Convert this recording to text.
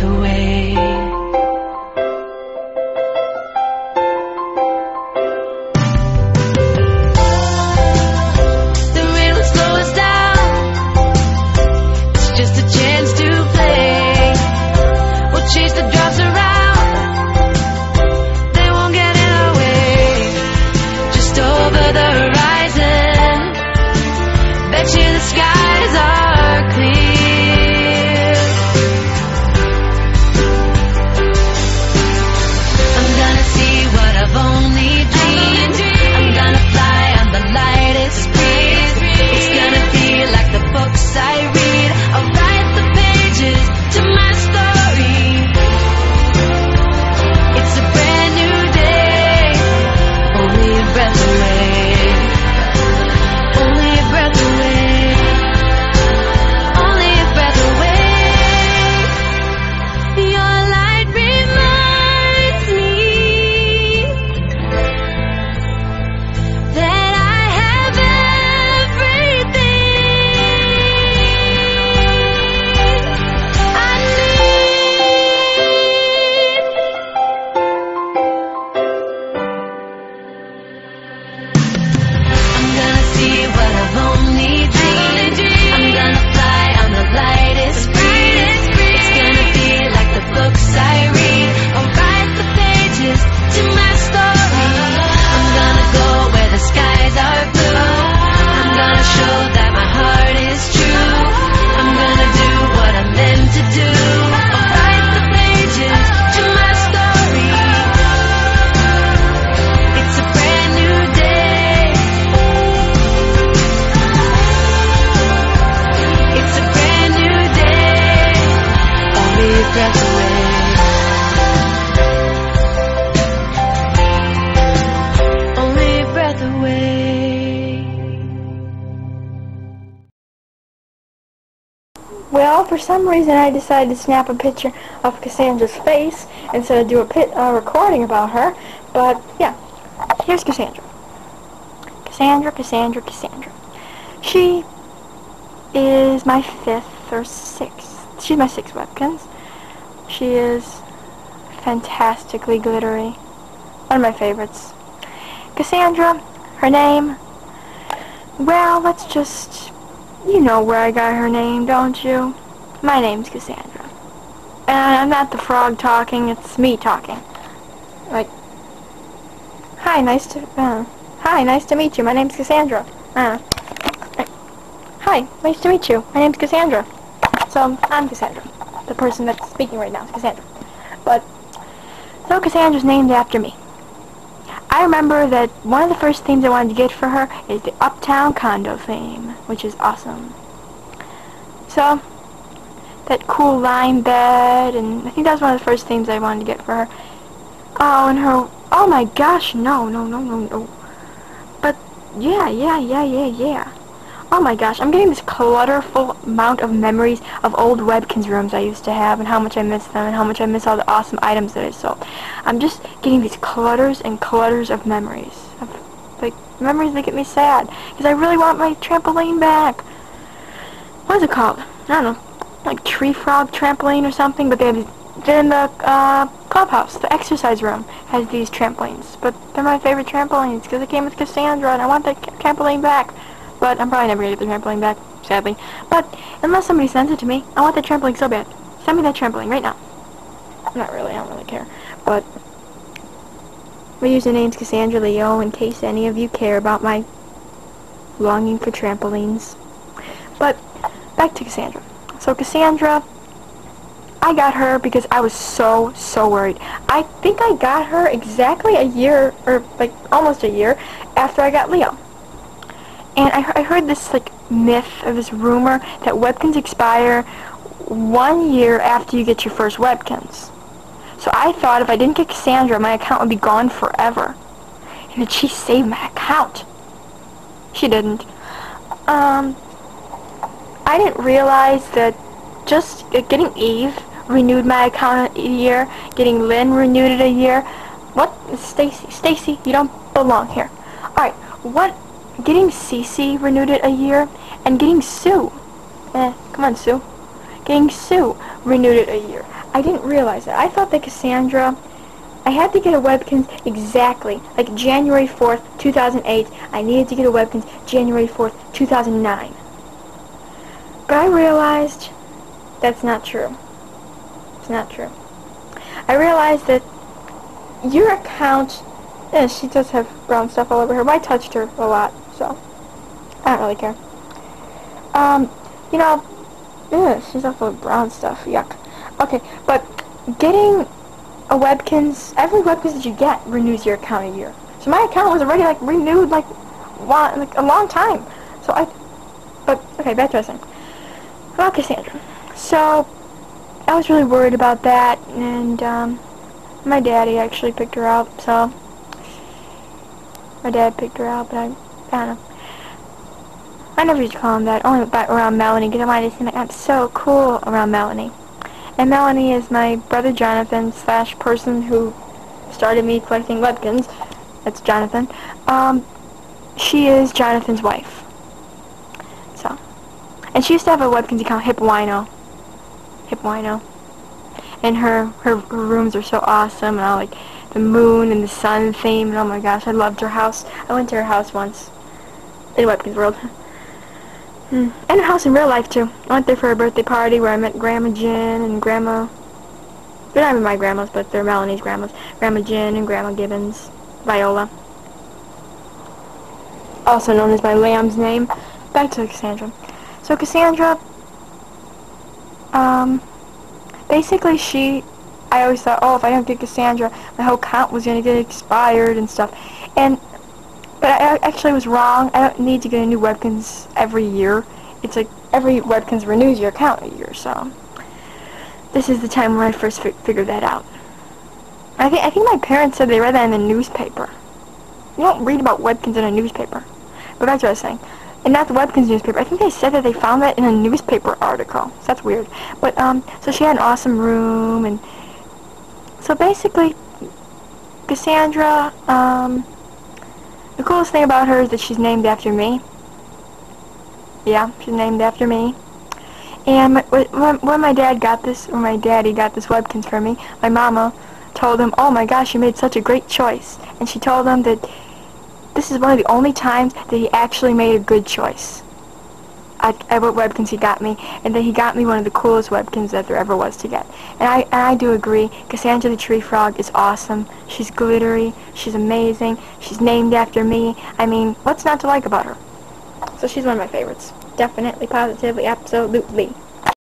the way. Well, for some reason I decided to snap a picture of Cassandra's face instead of do a pit, uh, recording about her. But, yeah, here's Cassandra. Cassandra, Cassandra, Cassandra. She is my fifth or sixth. She's my sixth Webkinz. She is fantastically glittery. One of my favorites. Cassandra, her name, well, let's just you know where I got her name, don't you? My name's Cassandra. And I'm not the frog talking, it's me talking. Like, hi, nice to, uh, hi, nice to meet you. My name's Cassandra. Uh, hi, nice to meet you. My name's Cassandra. So, I'm Cassandra. The person that's speaking right now is Cassandra. But, so Cassandra's named after me. I remember that one of the first themes I wanted to get for her is the Uptown Condo theme, which is awesome. So, that cool lime bed, and I think that was one of the first themes I wanted to get for her. Oh, and her, oh my gosh, no, no, no, no, no. But, yeah, yeah, yeah, yeah, yeah. Oh my gosh, I'm getting this clutterful amount of memories of old Webkinz rooms I used to have and how much I miss them and how much I miss all the awesome items that I sold. I'm just getting these clutters and clutters of memories. Of, like, memories that get me sad. Because I really want my trampoline back. What is it called? I don't know. Like Tree Frog Trampoline or something, but they have these, they're in the uh, clubhouse. The exercise room has these trampolines. But they're my favorite trampolines because they came with Cassandra and I want that trampoline back. But I'm probably never going to get the trampoline back, sadly. But unless somebody sends it to me, I want that trampoline so bad. Send me that trampoline right now. Not really, I don't really care. But my username's Cassandra Leo in case any of you care about my longing for trampolines. But back to Cassandra. So Cassandra, I got her because I was so, so worried. I think I got her exactly a year, or like almost a year, after I got Leo. And I, I heard this like myth or this rumor that Webkinz expire one year after you get your first Webkinz. So I thought if I didn't get Cassandra, my account would be gone forever. And that she saved my account. She didn't. Um, I didn't realize that just uh, getting Eve renewed my account a year, getting Lynn renewed it a year. What? Stacy, Stacy, you don't belong here. Alright, what? Getting Cece renewed it a year, and getting Sue. Eh, come on, Sue. Getting Sue renewed it a year. I didn't realize that. I thought that Cassandra, I had to get a Webkinz exactly, like January 4th, 2008. I needed to get a Webkinz January 4th, 2009. But I realized that's not true. It's not true. I realized that your account yeah, she does have brown stuff all over her. I touched her a lot, so I don't really care. Um, you know, yeah, she's up with brown stuff. Yuck. Okay, but getting a Webkinz, every Webkinz that you get renews your account a year. So my account was already like renewed like, one, like a long time. So I, but okay, back to what I was saying. Cassandra. So I was really worried about that, and um, my daddy actually picked her out. So my dad picked her out, but I, Know. I never used to call him that, only about around Melanie, because I wanted to seem like I'm so cool around Melanie. And Melanie is my brother Jonathan slash person who started me collecting Webkinz. That's Jonathan. Um, she is Jonathan's wife. So. And she used to have a Webkinz account, Hip Wino. Hip Wino. And her, her, her rooms are so awesome, and all like the moon and the sun theme, and oh my gosh, I loved her house. I went to her house once. In Webkinz World. Hmm. And her house in real life, too. I went there for her birthday party where I met Grandma Jen and Grandma... They're not even my grandmas, but they're Melanie's grandmas. Grandma Jen and Grandma Gibbons. Viola. Also known as my lamb's name. Back to Cassandra. So Cassandra... Um... Basically, she... I always thought, oh, if I don't get Cassandra, my whole count was going to get expired and stuff. And but I actually was wrong. I don't need to get a new Webkinz every year. It's like every Webkinz renews your account a year, so this is the time when I first fi figured that out. I think I think my parents said they read that in the newspaper. You don't read about Webkinz in a newspaper. But that's what I was saying. And not the Webkinz newspaper. I think they said that they found that in a newspaper article. So that's weird. But, um, so she had an awesome room, and so basically, Cassandra, um, the coolest thing about her is that she's named after me. Yeah, she's named after me. And my, when, my dad got this, or my daddy got this Webkinz for me, my mama told him, oh my gosh, you made such a great choice. And she told him that this is one of the only times that he actually made a good choice. I, at what Webkinz he got me, and then he got me one of the coolest Webkinz that there ever was to get. And I, and I do agree, Cassandra the Tree Frog is awesome. She's glittery, she's amazing, she's named after me. I mean, what's not to like about her? So she's one of my favorites. Definitely, positively, absolutely.